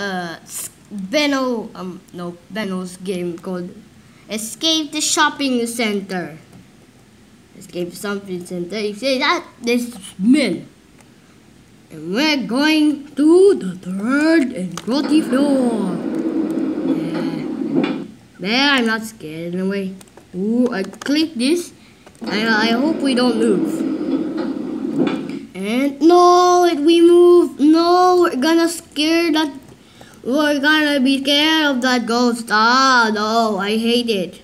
uh Benno um no Benno's game called Escape the Shopping Center. Escape Shopping Center. You say that this men. And we're going to the third and grotty floor. Yeah. There, I'm not scared in a way. Ooh, I click this. And I hope we don't move. And no, if we move, no, we're gonna scare that. We're gonna be scared of that ghost. Ah, no, I hate it.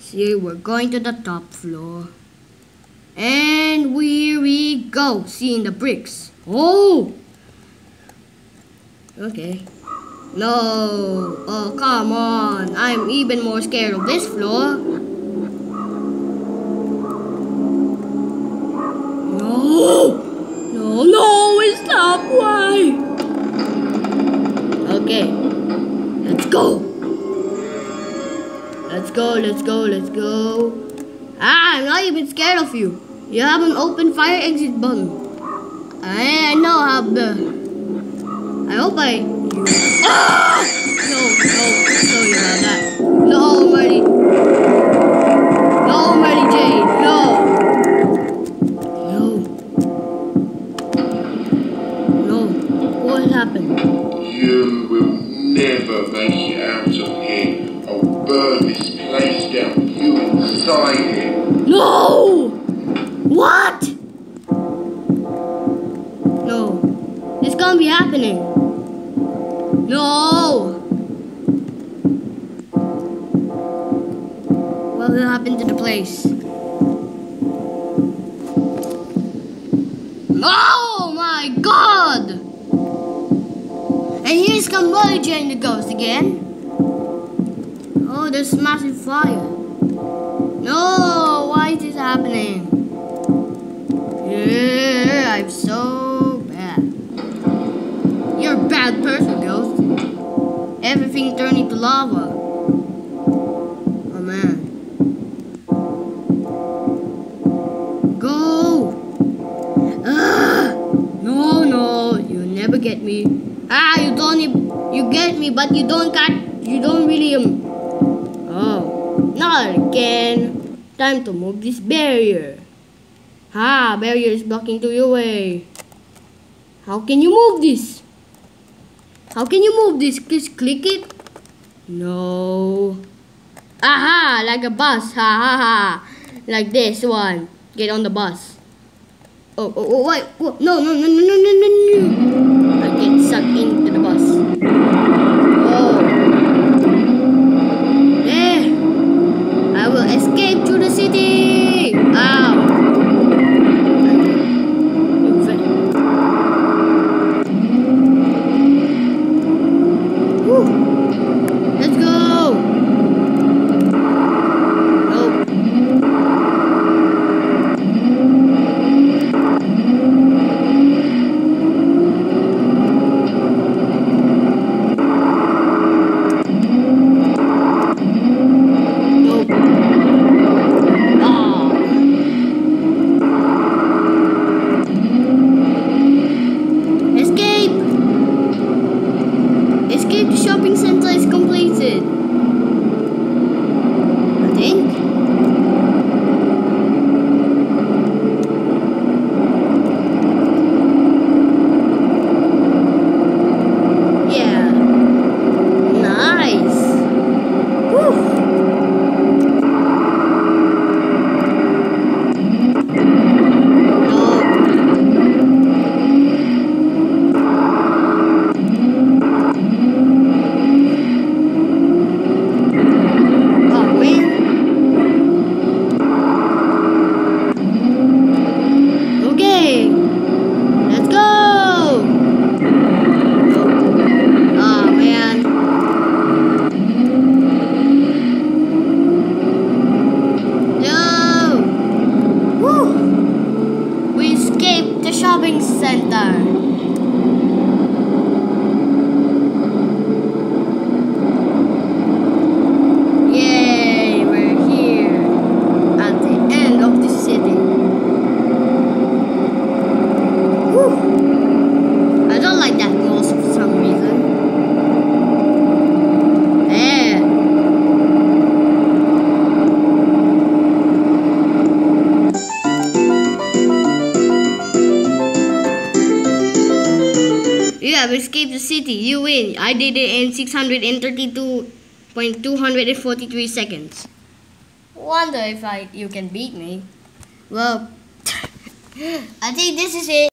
See, we're going to the top floor. And here we go, seeing the bricks. Oh! Okay. No. Oh, come on. I'm even more scared of this floor. Go. Let's go, let's go, let's go. Ah, I'm not even scared of you. You have an open fire exit button. I, I know how the. I hope I. You, ah! No, no, sorry about that. No, Marty. No, Marty Jane, no. No. No. What happened? You will never make it out of here. I'll burn this place down. You inside it. No! What? No. It's gonna be happening. No! What will happen to the place? Oh my god! And here's Cambodia and the ghost again. Oh, there's massive fire. No, why is this happening? Yeah, I'm so bad. You're a bad person, Ghost. Everything turned into lava. Oh man. Go! Ah! No, no, you'll never get me. Ah, you e- You get me, but you don't got. You don't really. Um, oh, not again. Time to move this barrier. Ah, barrier is blocking to your way. How can you move this? How can you move this? Just click it. No. Aha, like a bus. Ha ha ha. Like this one. Get on the bus. Oh, oh, oh, wait. Whoa. No, no, no, no, no, no, no, no. I get sucked into the bus. Have escaped the city. You win. I did it in 632.243 seconds. Wonder if I you can beat me. Well, I think this is it.